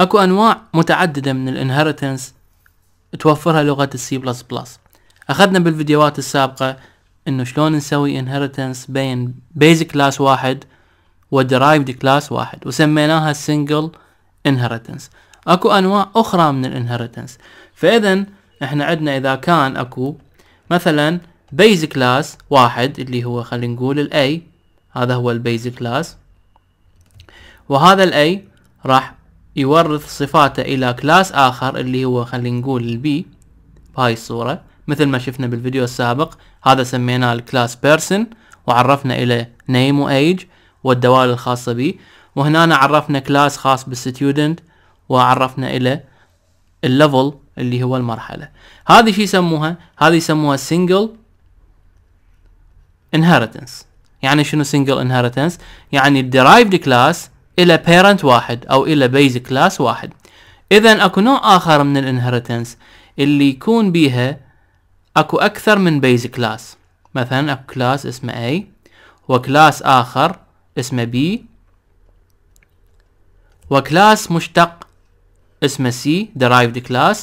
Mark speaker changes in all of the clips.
Speaker 1: أكو أنواع متعددة من ال inheritance توفرها لغة السي بلس بلس أخذنا بالفيديوهات السابقة إنه شلون نسوي inheritance بين base class واحد و derived class واحد وسميناها single inheritance أكو أنواع أخرى من ال inheritance. فاذا إحنا عندنا إذا كان أكو مثلا base class واحد اللي هو خلينا نقول ال A هذا هو ال base class وهذا ال A راح يورث صفاته إلى class آخر اللي هو خلينا نقول ال B بهاي الصورة. مثل ما شفنا بالفيديو السابق هذا سميناه ال class person وعرفنا إلى name و age والدوال الخاصة به وهنا عرفنا class خاص بال student وعرفنا إلى ال level اللي هو المرحلة. هذه شو يسموها؟ هذه يسموها single inheritance. يعني شنو single inheritance يعني derived class إلى parent واحد أو إلى basic class واحد. اذا أكو نوع آخر من ال inheritance اللي يكون بيها أكو أكثر من basic class. مثلا أكو class اسمه A و class آخر اسمه B و class مشتق اسمه C derived class.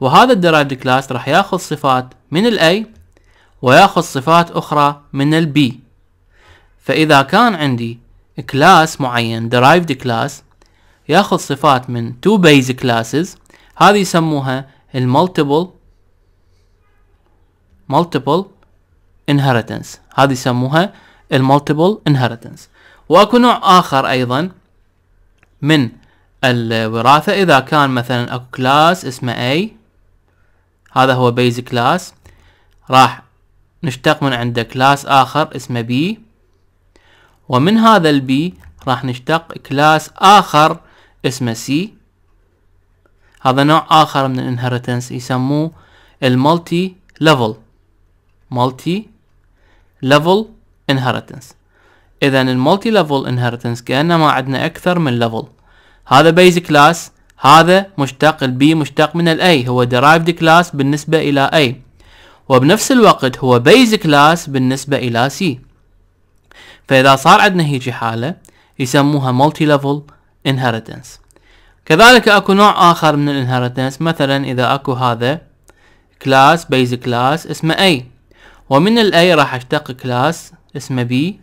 Speaker 1: وهذا ال derived class راح ياخذ صفات من ال A وياخذ صفات أخرى من ال B فإذا كان عندي class معين derived class ياخذ صفات من two basic classes. هذه يسموها ال multiple multiple inheritance. هذه يسموها ال multiple inheritance. وأكو نوع آخر أيضا من الوراثة. إذا كان مثلا أكو class اسمه A هذا هو basic class راح نشتق من عنده class آخر اسمه B. ومن هذا ال B راح نشتق class آخر اسمه C. هذا نوع آخر من ال inheritance يسموه ال multi level multi level inheritance إذا ال multi level inheritance كأنما عندنا أكثر من level هذا basic class هذا مشتق ال B مشتق من ال A هو derived class بالنسبة إلى A. وبنفس الوقت هو basic class بالنسبة إلى C. فإذا صار عندنا هيجي حالة يسموها multi level inheritance. كذلك أكو نوع آخر من ال inheritance مثلا إذا أكو هذا class basic class اسمه A. ومن ال A راح اشتق class اسمه B.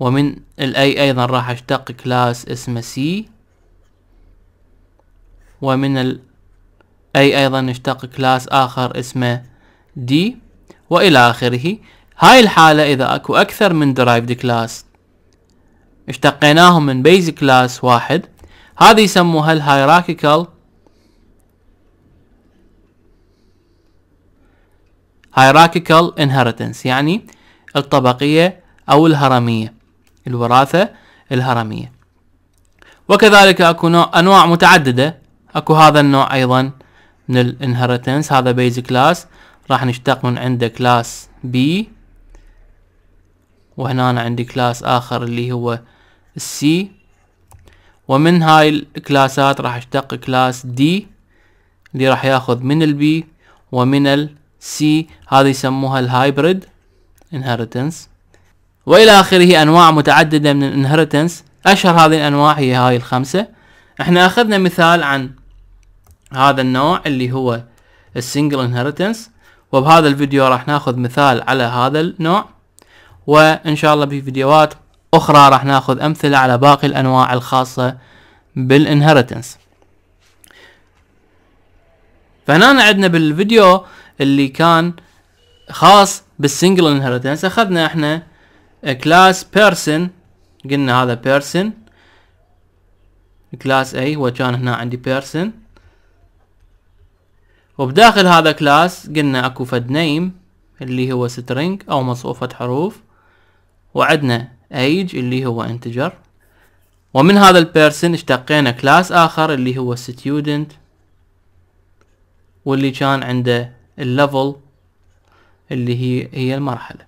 Speaker 1: ومن ال A أيضا راح اشتق class اسمه C. ومن ال A أيضا نشتق class آخر اسمه D. وإلى آخره. هاي الحالة إذا أكو أكثر من derived class اشتقيناهم من basic class واحد هذه يسموها ال hierarchical hierarchical inheritance يعني الطبقية أو الهرمية الوراثة الهرمية. وكذلك أكو أنواع متعددة أكو هذا النوع أيضا من ال inheritance هذا basic class راح نشتق من عنده class B وهنا أنا عندي class آخر اللي هو ال C ومن هاي ال classات راح أشتق class D اللي راح ياخذ من ال B ومن ال C هذه يسموها ال hybrid inheritance وإلى آخره أنواع متعددة من ال inheritance أشهر هذه الأنواع هي هاي الخمسة. إحنا أخذنا مثال عن هذا النوع اللي هو ال single inheritance وبهذا الفيديو راح ناخذ مثال على هذا النوع. وإن شاء الله بفيديوهات أخرى راح ناخذ أمثلة على باقي الأنواع الخاصة بال inheritance فهنا عندنا بالفيديو اللي كان خاص بال single inheritance أخذنا إحنا class person قلنا هذا person class A وكان هنا عندي person وبداخل هذا class قلنا أكو فد name اللي هو string أو مصفوفة حروف. وعندنا age اللي هو integer ومن هذا ال person اشتقينا class آخر اللي هو student واللي كان عنده ال level اللي هي هي المرحلة.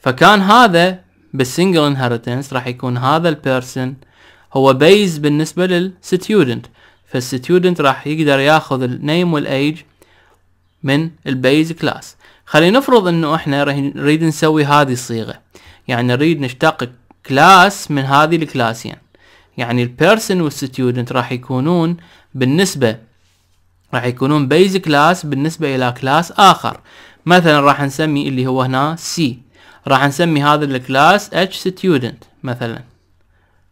Speaker 1: فكان هذا بال single inheritance راح يكون هذا ال person هو base بالنسبة لل student فال student راح يقدر ياخذ ال name وال age من ال base class خلينا نفرض إنه إحنا نريد نسوي هذه الصيغة. يعني نريد نشتق class من هذه ال classين. يعني ال person وال student راح يكونون بالنسبة راح يكونون base class بالنسبة إلى class آخر. مثلا راح نسمي اللي هو هنا C راح نسمي هذا ال class H student مثلا.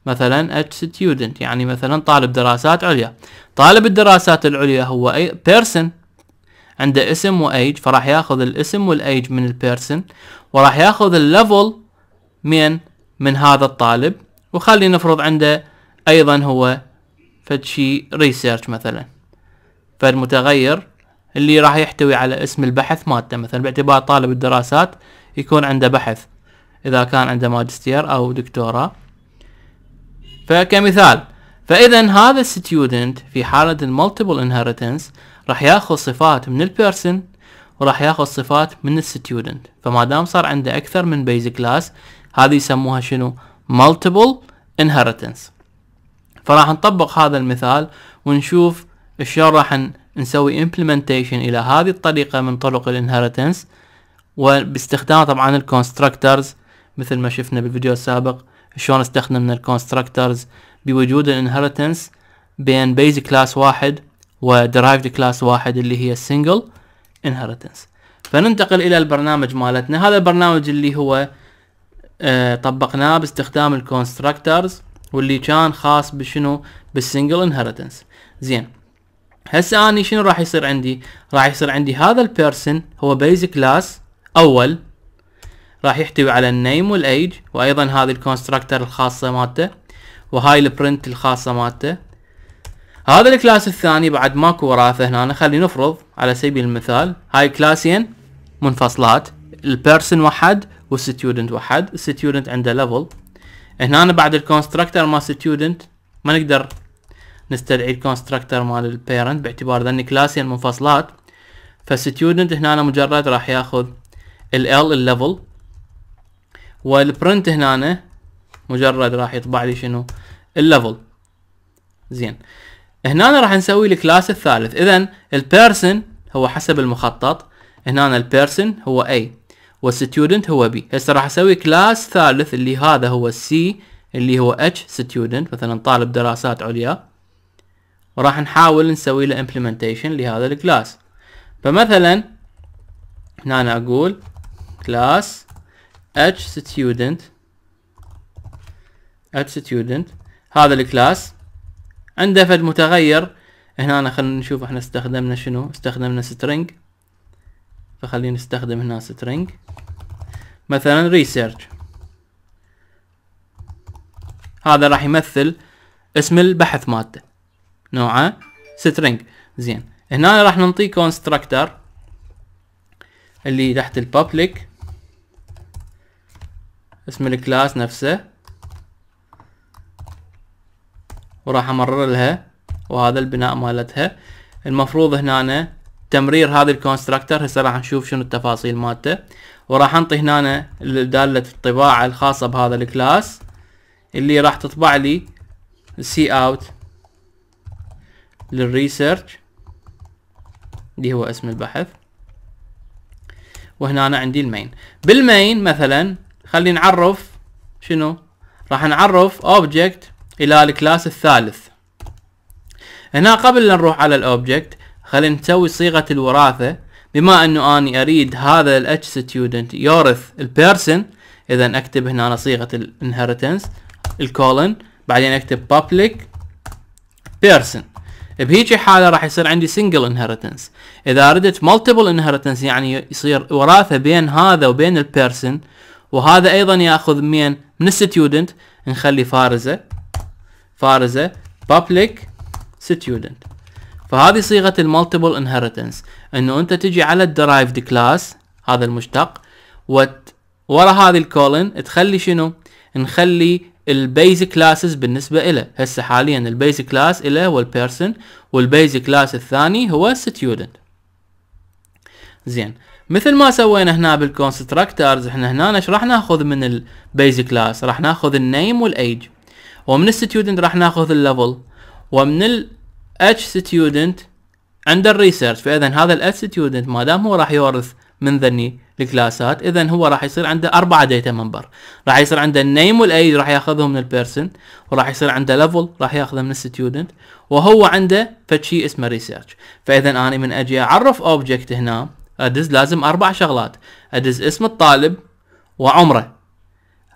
Speaker 1: مثلا H student يعني مثلا طالب دراسات عليا. طالب الدراسات العليا هو أي person عنده اسم وايج فراح ياخذ الاسم والايج من ال person وراح ياخذ ال level من من هذا الطالب. وخلي نفرض عنده أيضا هو فد research مثلا. فالمتغير اللي راح يحتوي على اسم البحث مالته مثلا باعتبار طالب الدراسات يكون عنده بحث إذا كان عنده ماجستير أو دكتوراه. فكمثال فاذا هذا ال student في حالة ال multiple inheritance راح يأخذ صفات من ال person وراح يأخذ صفات من ال student فما دام صار عنده أكثر من base class هذه يسموها شنو؟ multiple inheritance فراح نطبق هذا المثال ونشوف شلون راح نسوي implementation إلى هذه الطريقة من طرق ال inheritance وباستخدام طبعا ال constructors مثل ما شفنا بالفيديو السابق شلون استخدمنا ال constructors بوجود ال inheritance بين base class واحد و derived class واحد اللي هي ال single inheritance فننتقل إلى البرنامج مالتنا. هذا البرنامج اللي هو طبقناه باستخدام ال constructors واللي كان خاص بشنو؟ بال single inheritance زين. هسه آني شنو راح يصير عندي؟ راح يصير عندي هذا ال person هو base class أول. راح يحتوي على ال name وال age وأيضا هذه ال constructor الخاصة مالته وهاي ال print الخاصة مالته. هذا ال class الثاني بعد ماكو وراثة هنا خلي نفرض على سبيل المثال. هاي كلاسين منفصلات. ال person وحد وال student وحد ال student عنده level هنا بعد ال constructor مال student ما نقدر نستدعي ال constructor مال ال parent باعتبار ذني كلاسين منفصلات. فال student هنا مجرد راح ياخذ ال L ال level وال print هنا مجرد راح يطبع لي شنو؟ ال level زين. هنا راح نسوي ال class الثالث. اذا ال person هو حسب المخطط. هنا ال person هو A. وال student هو B. هسه راح أسوي class ثالث اللي هذا هو C اللي هو H student مثلا طالب دراسات عليا. وراح نحاول نسوي له implementation لهذا ال class فمثلا هنا أنا أقول class h student h student. هذا ال class عنده فد متغير. هنا خلينا نشوف إحنا استخدمنا شنو؟ استخدمنا string. فخلينا نستخدم هنا string. مثلا research. هذا راح يمثل اسم البحث مالته. نوعه string. زين. هنا راح نعطيه constructor اللي تحت ال public اسم ال class نفسه. وراح أمرر لها وهذا البناء مالتها. المفروض هنا تمرير هذا ال constructor هسه راح نشوف شنو التفاصيل مالته. وراح انطي هنا دالة الطباعة الخاصة بهذا ال class اللي راح تطبع لي cout لل research. اللي هو اسم البحث. وهنا أنا عندي ال main. بال main مثلا خلي نعرف شنو؟ راح نعرف object إلى ال class الثالث. هنا قبل لا نروح على ال object خلينا نسوي صيغة الوراثة؟ بما أنه أني أريد هذا ال H student يورث ال person إذا أكتب هنا صيغة ال inheritance ال colon بعدين أكتب public person. بهيجي حالة راح يصير عندي single inheritance. إذا أردت multiple inheritance يعني يصير وراثة بين هذا وبين ال person وهذا أيضا يأخذ من من ال student نخلي فارزة فارزة public student. فهذه صيغة ال multiple inheritance إنه أنت تجي على ال derived class هذا المشتق وت ورا هذه ال colon تخلي شنو؟ نخلي ال base classes بالنسبة له هسه حاليا ال base class له هو ال person وال base class الثاني هو student زين. مثل ما سوينا هنا بال constructors إحنا هنا إيش راح ناخذ من ال base class راح ناخذ ال name وال age ومن ال student راح ناخذ ال level ومن ال H student عند ال research فاذا هذا ال H student ما دام هو راح يورث من ذني الكلاسات اذا هو راح يصير عنده أربعة data member راح يصير عنده ال name وال age راح ياخذهم من ال person وراح يصير عنده level راح ياخذه من ال student وهو عنده فد شيء اسمه research فاذا أنا من أجي أعرف object هنا أدز لازم أربع شغلات. أدز اسم الطالب وعمره.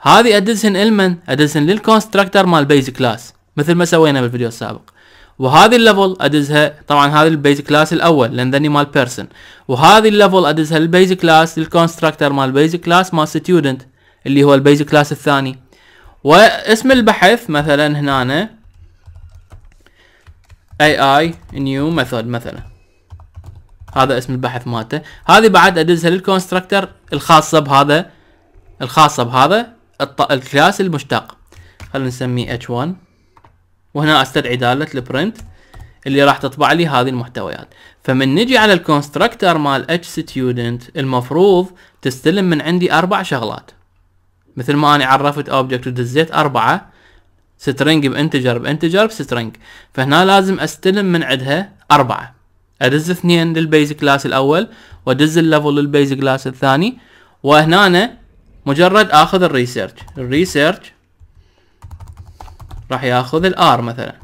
Speaker 1: هذه أدزهن المن أدزهن لل constructor مال base class مثل ما سوينا بالفيديو السابق. وهذه ال level أدزها طبعا هذا ال base class الأول لأن ذني مال person وهذه ال level أدزها لل base class لل constructor مال base class مال student اللي هو ال base class الثاني. واسم البحث مثلا هنا a a new method مثلا. هذا اسم البحث مالته. هذه بعد أدزها لل constructor الخاصة بهذا الخاصة بهذا ال class المشتق. خلينا نسميه h1 وهنا أستدعي دالة ال print اللي راح تطبع لي هذه المحتويات. فمن نجي على ال constructor مال H student المفروض تستلم من عندي أربع شغلات. مثل ما أنا عرفت object ودزيت أربعة string ب integer ب integer ب string فهنا لازم أستلم من عندها أربعة. أدز اثنين لل base class الأول وأدز ال level لل base class الثاني. وهنا مجرد آخذ ال research ال research راح ياخذ ال r مثلا.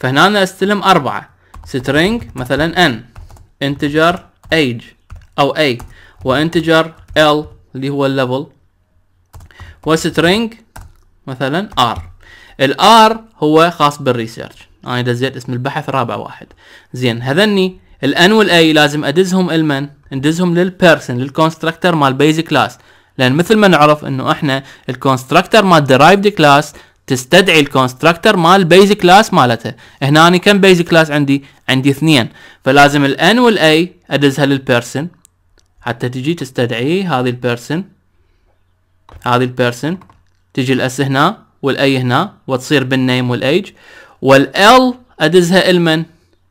Speaker 1: فهنا أنا استلم أربعة. String مثلا n. integer age أو a. و integer l اللي هو ال level و string مثلا r. ال r هو خاص بال research. أنا دزيت اسم البحث رابع واحد. زين هذني ال n وال a لازم أدزهم المن ندزهم لل person لل constructor مال base class لأن مثل ما نعرف إنه إحنا ال constructor مال derived class تستدعي ال constructor مال base class مالتها هنا أنا كم base class عندي؟ عندي اثنين. فلازم ال n وال a أدزها لل person حتى تجي تستدعي هذه ال person هذه ال person تجي الاس هنا وال a هنا وتصير بال name وال age وال l أدزها المن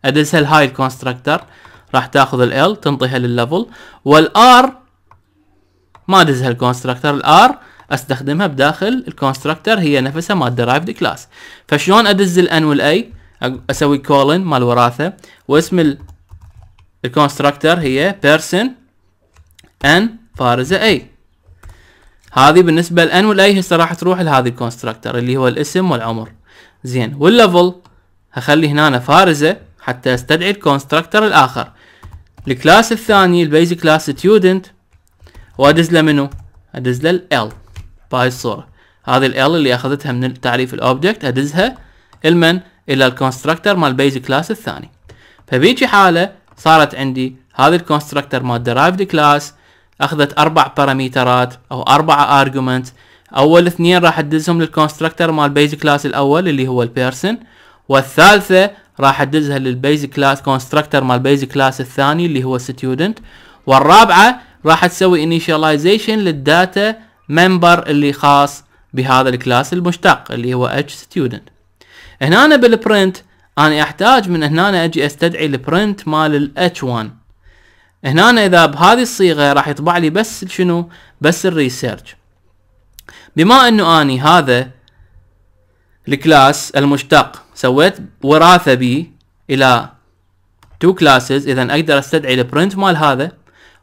Speaker 1: أدزها الهاي ال constructor راح تاخذ ال l تنطيها لل level وال r ما أدزها ال constructor ال r أستخدمها بداخل ال constructor هي نفسها مال derived class فشلون أدز ال n وال a أسوي colon مال وراثة واسم ال constructor هي person n فارزه a هذه بالنسبة لل n وال a هسه راح تروح لهذه ال constructor اللي هو الاسم والعمر. زين وال level هخلي هنا فارزه حتى أستدعي ال constructor الآخر. ال class الثاني ال base class student وأدز له منو؟ أدز له ال l بهاي الصورة هذه ال l اللي أخذتها من تعريف ال object أدزها المن إلى ال constructor مال base class الثاني. فبيجي حالة صارت عندي هذه ال constructor مال derived class أخذت أربع parameter ات أو أربع argument أول اثنين راح أدزهم لل constructor مال base class الأول اللي هو ال person والثالثة راح أدزها لل base class constructor مال base class الثاني اللي هو student والرابعة راح تسوي initialization لل data member اللي خاص بهذا ال class المشتق اللي هو h student هنا بال print أنا أحتاج من هنا أجي أستدعي ال print مال الاتش 1 هنا إذا بهذه الصيغة راح يطبع لي بس شنو؟ بس ال research بما إنه أني هذا ال class المشتق سويت وراثة بي إلى two classes اذا أقدر أستدعي ال print مال هذا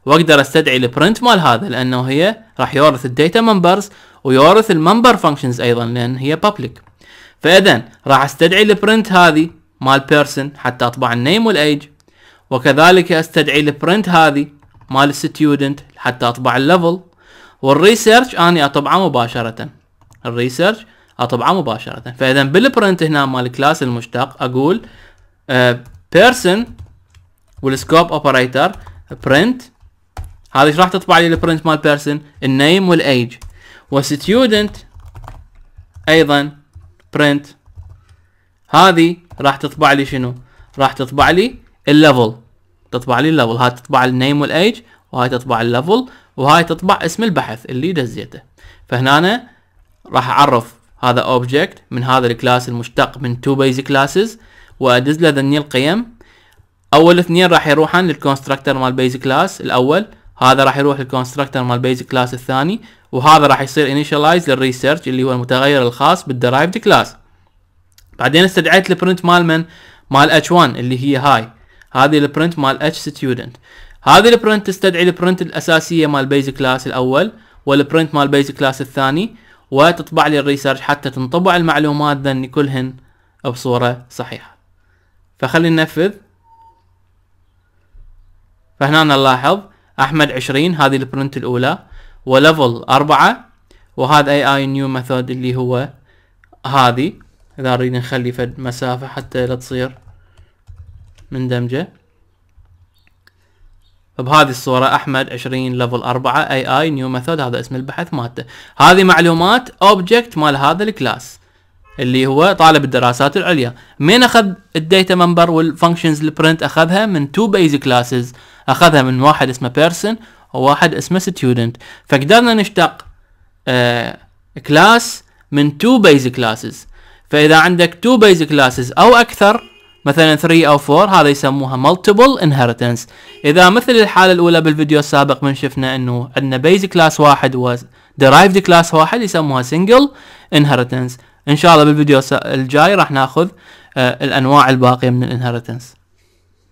Speaker 1: وأقدر أستدعي ال print مال هذا لأنه هي راح يورث ال data members ويورث ال member functions أيضا لأن هي public فاذا راح أستدعي ال print هذه مال person حتى أطبع ال name وال age وكذلك أستدعي ال print هذه مال ال student حتى أطبع ال level وال research أني أطبعه مباشرة. ال research أطبعه مباشرة. فاذا بال print هنا مال ال class المشتق أقول person وال scope operator print هذه إيش راح تطبع لي ال print مال person ال name وال age و student أيضا print هذه راح تطبع لي شنو؟ راح تطبع لي ال level تطبع لي ال level هاي تطبع ال name وال age وهاي تطبع ال level وهاي تطبع اسم البحث اللي دزيته فهنا أنا راح أعرف هذا object من هذا ال class المشتق من two base classes وأدز له ذني القيم. أول اثنين راح يروحن لل constructor مال base class الأول هذا راح يروح لل constructor مال base class الثاني وهذا راح يصير initialize لل research اللي هو المتغير الخاص بال derived class بعدين استدعيت ال print مال من؟ مال اتش 1 اللي هي هاي. هذه ال print مال h student هذه ال print تستدعي ال print الأساسية مال base class الأول وال print مال base class الثاني وتطبع لي ال research حتى تنطبع المعلومات ذني كلهن بصورة صحيحة. فخلينا ننفذ. فهنا نلاحظ أحمد 20 هذه ال print الأولى و level 4 وهذا AI new method اللي هو هذه. إذا نريد نخلي فد مسافة حتى لا تصير مندمجة بهذه الصورة أحمد 20 level 4 AI new method هذا اسم البحث مالته. هذه معلومات object مال هذا ال class. اللي هو طالب الدراسات العليا. من أخذ ال data member وال functions ال print أخذها؟ من two base classes أخذها من واحد اسمه person وواحد اسمه student فقدرنا نشتق كلاس آه، من two base classes فإذا عندك two base classes أو أكثر مثلا 3 أو 4 هذا يسموها multiple inheritance إذا مثل الحالة الأولى بالفيديو السابق من شفنا إنه عندنا base class واحد و derived class واحد يسموها single inheritance إن شاء الله بالفيديو الجاي راح ناخذ آه الأنواع الباقية من ال inheritance